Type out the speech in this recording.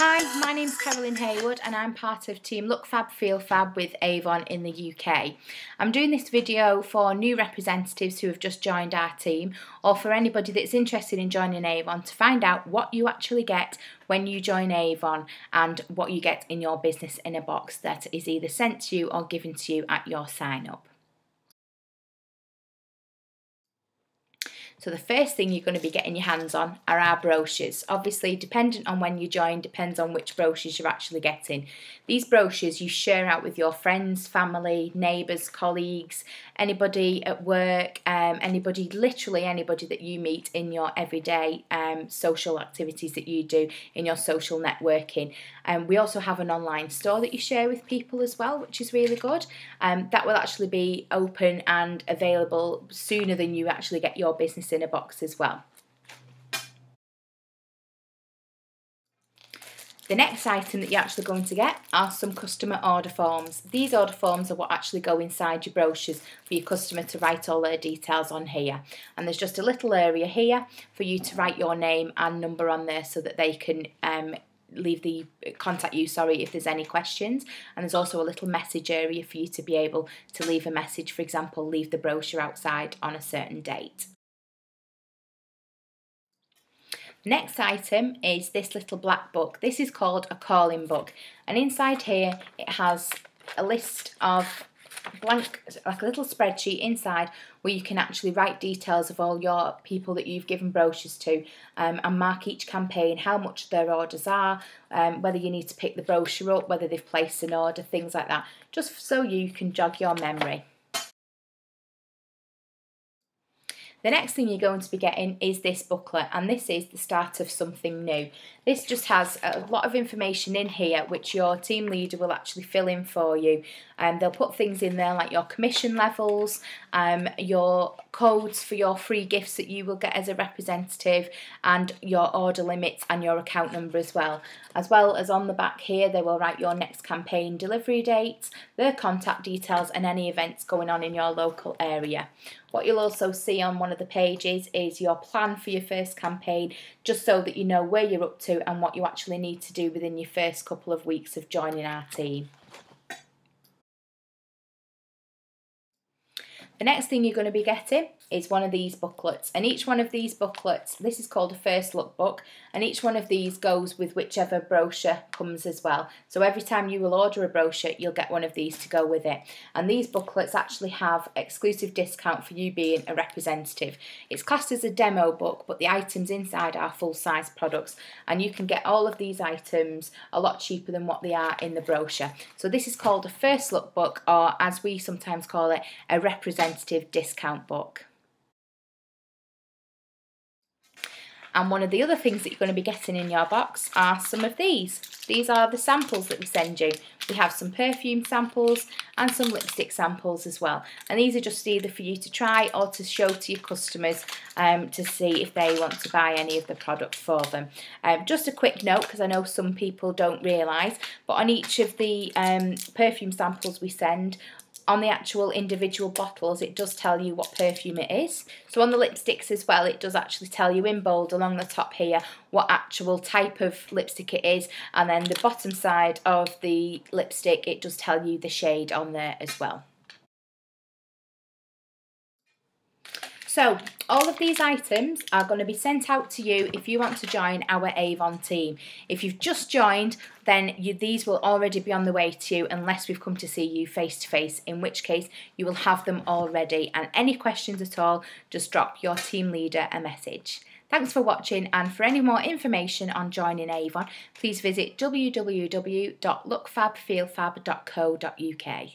Hi, my name's Carolyn Haywood and I'm part of Team Look Fab Feel Fab with Avon in the UK. I'm doing this video for new representatives who have just joined our team or for anybody that's interested in joining Avon to find out what you actually get when you join Avon and what you get in your business in a box that is either sent to you or given to you at your sign up. So the first thing you're going to be getting your hands on are our brochures. Obviously, dependent on when you join, depends on which brochures you're actually getting. These brochures you share out with your friends, family, neighbours, colleagues, anybody at work, um, anybody, literally anybody that you meet in your everyday um, social activities that you do in your social networking. Um, we also have an online store that you share with people as well, which is really good. Um, that will actually be open and available sooner than you actually get your business in a box as well. The next item that you're actually going to get are some customer order forms. These order forms are what actually go inside your brochures for your customer to write all their details on here. And there's just a little area here for you to write your name and number on there so that they can um, leave the contact you sorry if there's any questions and there's also a little message area for you to be able to leave a message for example leave the brochure outside on a certain date Next item is this little black book. This is called a calling book and inside here it has a list of blank, like a little spreadsheet inside where you can actually write details of all your people that you've given brochures to um, and mark each campaign, how much their orders are, um, whether you need to pick the brochure up, whether they've placed an order, things like that, just so you can jog your memory. The next thing you're going to be getting is this booklet and this is the start of something new. This just has a lot of information in here which your team leader will actually fill in for you. Um, they'll put things in there like your commission levels, um, your codes for your free gifts that you will get as a representative and your order limits and your account number as well. As well as on the back here they will write your next campaign delivery dates, their contact details and any events going on in your local area. What you'll also see on one of the pages is your plan for your first campaign, just so that you know where you're up to and what you actually need to do within your first couple of weeks of joining our team. The next thing you're going to be getting is one of these booklets and each one of these booklets, this is called a first look book and each one of these goes with whichever brochure comes as well. So every time you will order a brochure you'll get one of these to go with it and these booklets actually have exclusive discount for you being a representative. It's classed as a demo book but the items inside are full size products and you can get all of these items a lot cheaper than what they are in the brochure. So this is called a first look book or as we sometimes call it a representative representative discount book. And one of the other things that you're going to be getting in your box are some of these. These are the samples that we send you. We have some perfume samples and some lipstick samples as well. And these are just either for you to try or to show to your customers um, to see if they want to buy any of the product for them. Um, just a quick note, because I know some people don't realise, but on each of the um, perfume samples we send, on the actual individual bottles it does tell you what perfume it is. So on the lipsticks as well it does actually tell you in bold along the top here what actual type of lipstick it is and then the bottom side of the lipstick it does tell you the shade on there as well. So all of these items are going to be sent out to you if you want to join our Avon team. If you've just joined, then you, these will already be on the way to you unless we've come to see you face to face, in which case you will have them already. And any questions at all, just drop your team leader a message. Thanks for watching and for any more information on joining Avon, please visit www.lookfabfeelfab.co.uk.